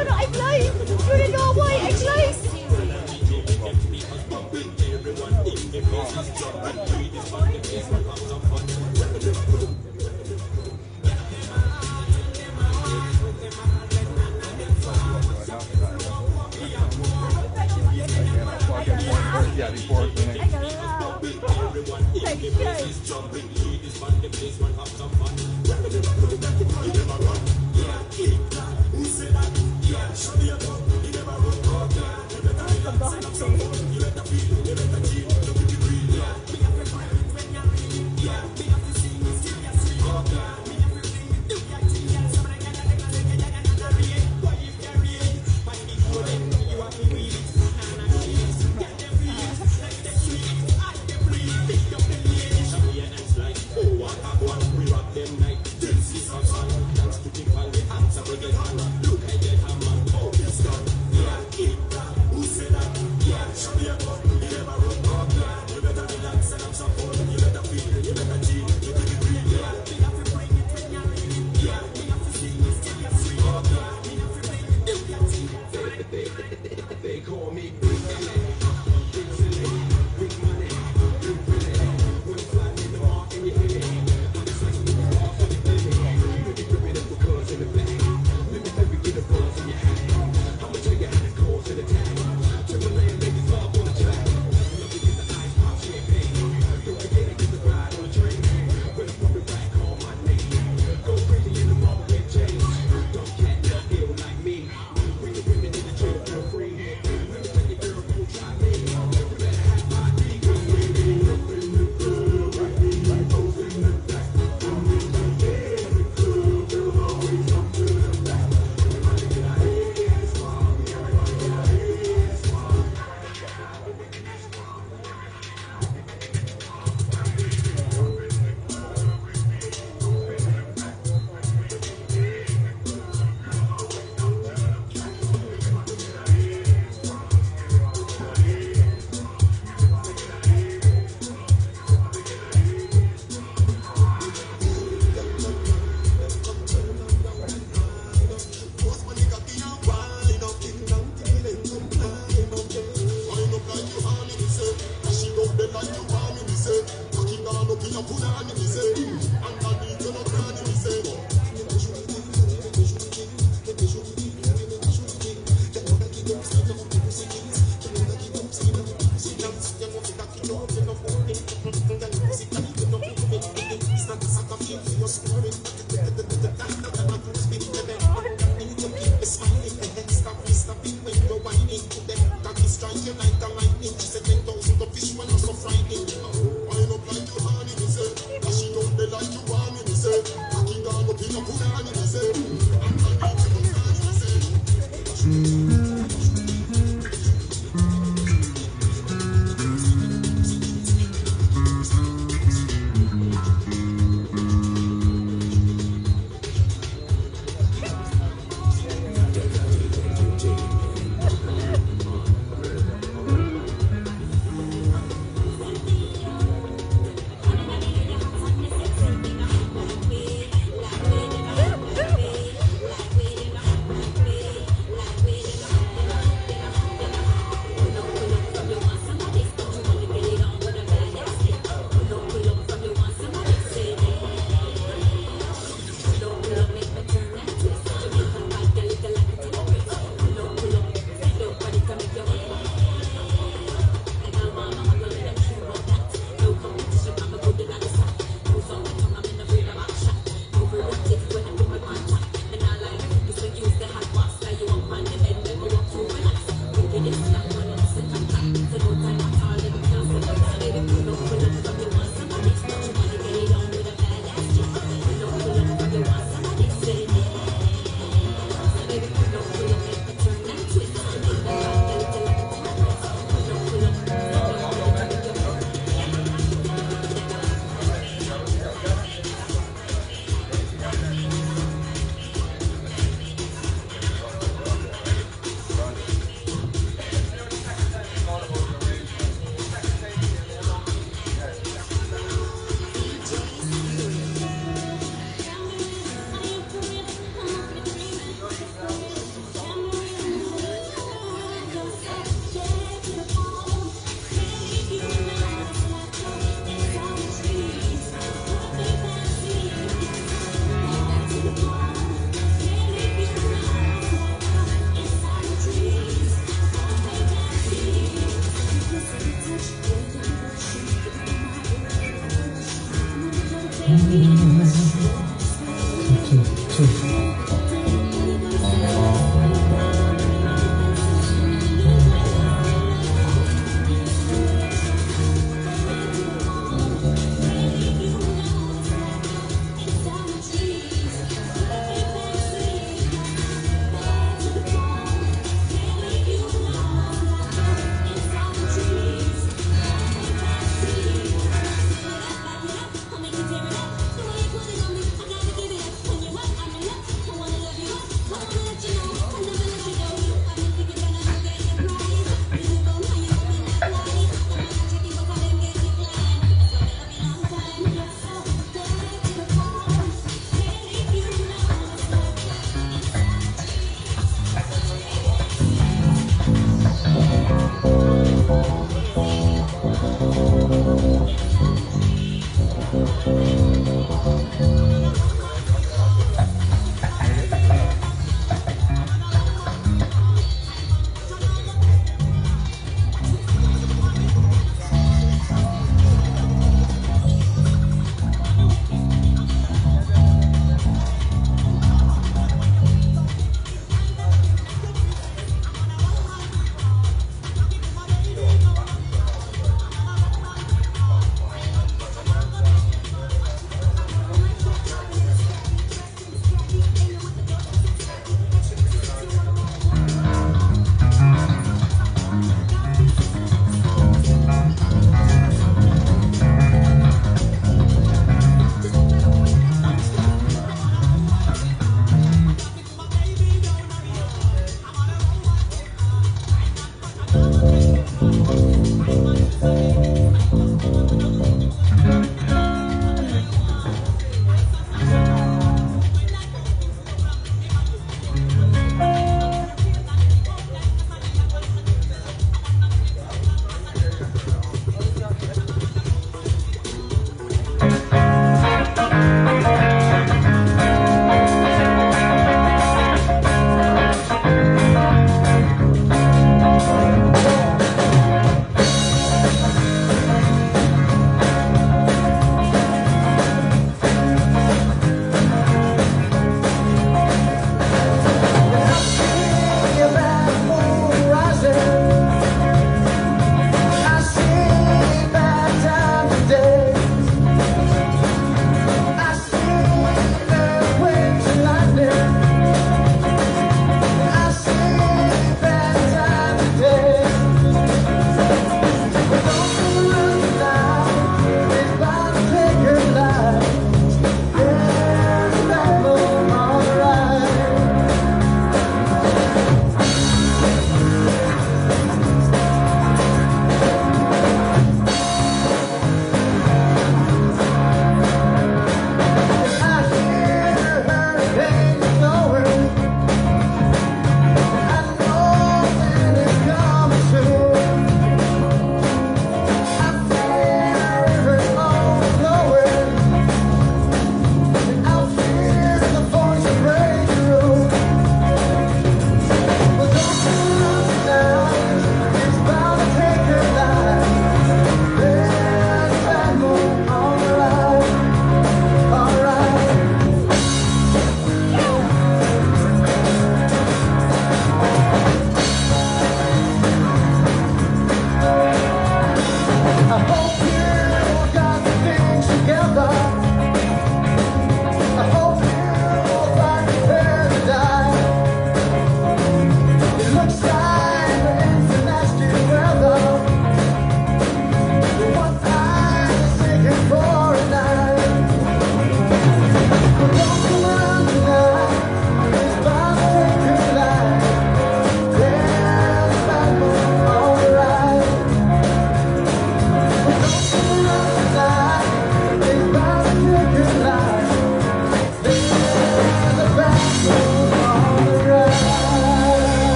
Really got white edge lace. Yeah, before it's next. Thank you. Show me a dog, you never wrote broken. You I'm so they, call me.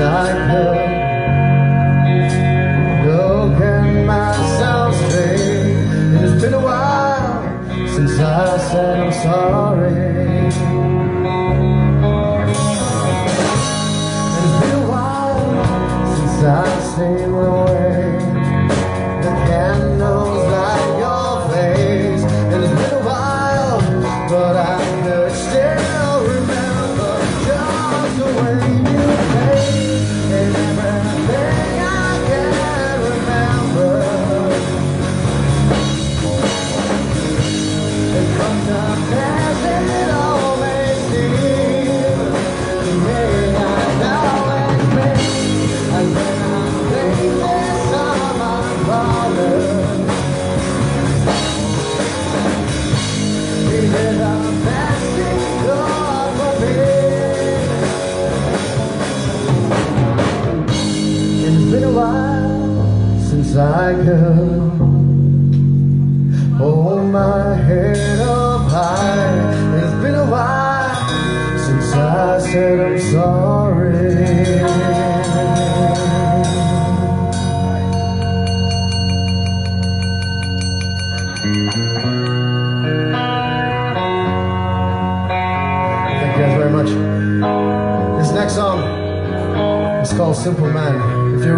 inside her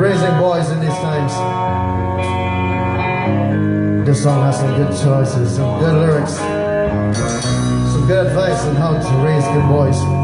raising boys in these times. This song has some good choices, some good lyrics, some good advice on how to raise good boys.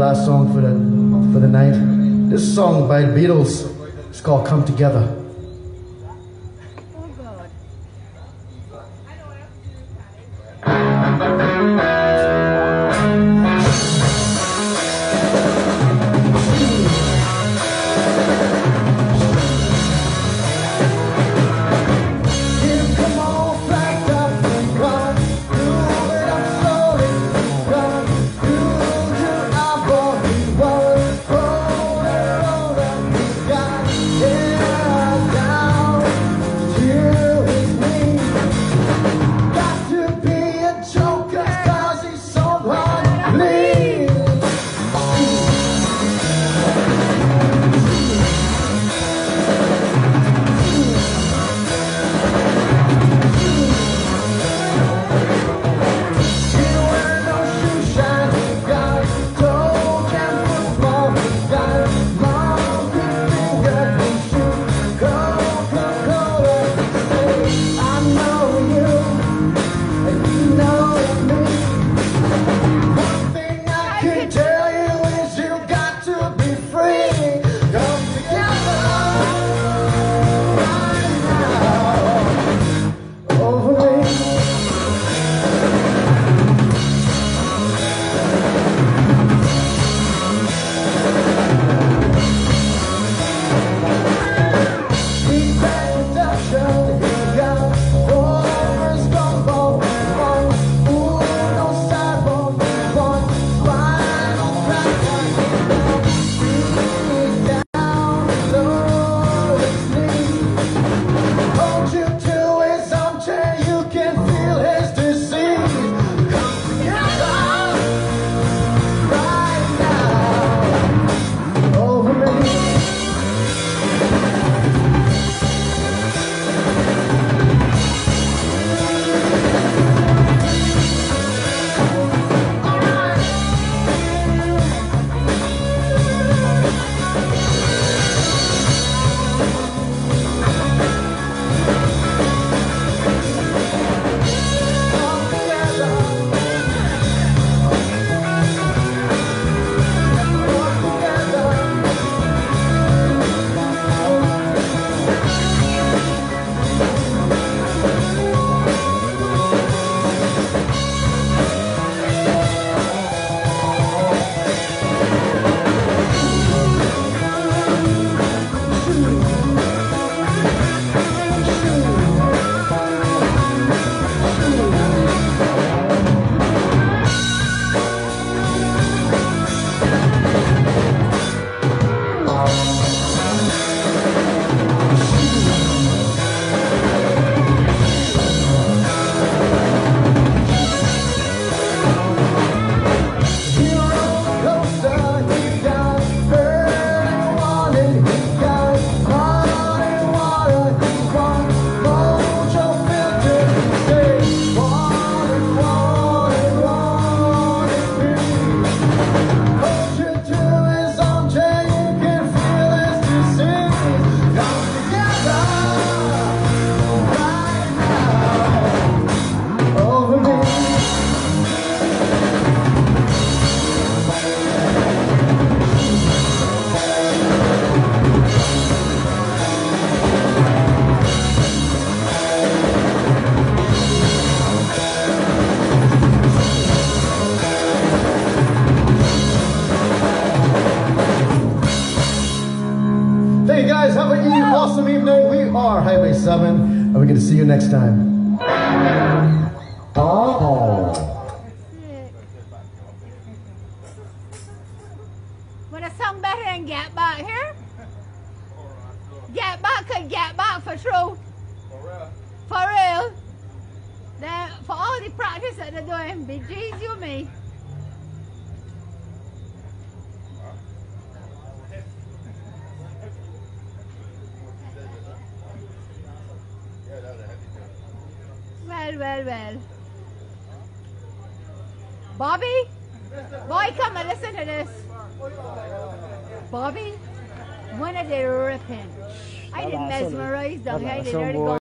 last song for the, for the night. This song by the Beatles is called Come Together. next time.